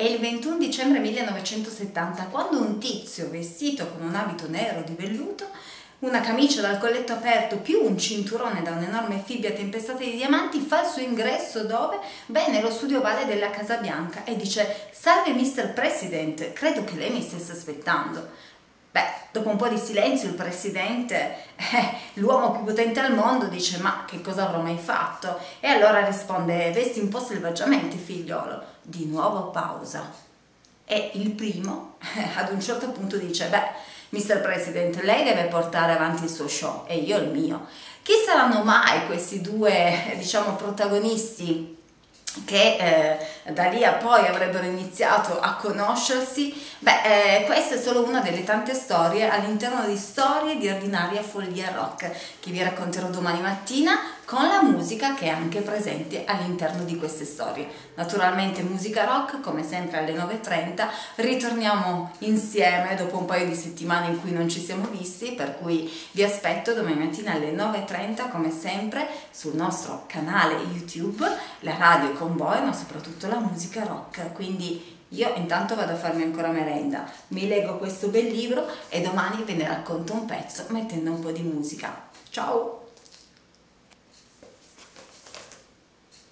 È il 21 dicembre 1970 quando un tizio vestito con un abito nero di velluto, una camicia dal colletto aperto più un cinturone da un'enorme fibbia tempestata di diamanti fa il suo ingresso dove? Beh, nello studio vale della Casa Bianca e dice Salve Mr. President, credo che lei mi stesse aspettando. Beh, dopo un po' di silenzio il presidente, eh, l'uomo più potente al mondo, dice ma che cosa avrò mai fatto? E allora risponde vesti un po' selvaggiamente figliolo di nuovo pausa. E il primo, ad un certo punto, dice, beh, Mr. President, lei deve portare avanti il suo show e io il mio. Chi saranno mai questi due, diciamo, protagonisti che eh, da lì a poi avrebbero iniziato a conoscersi, beh, eh, questa è solo una delle tante storie all'interno di Storie di ordinaria follia rock che vi racconterò domani mattina con la musica che è anche presente all'interno di queste storie. Naturalmente musica rock, come sempre alle 9.30, ritorniamo insieme dopo un paio di settimane in cui non ci siamo visti, per cui vi aspetto domani mattina alle 9.30 come sempre sul nostro canale YouTube, la radio con voi, ma soprattutto la musica rock. Quindi io intanto vado a farmi ancora merenda, mi leggo questo bel libro e domani ve ne racconto un pezzo mettendo un po' di musica. Ciao!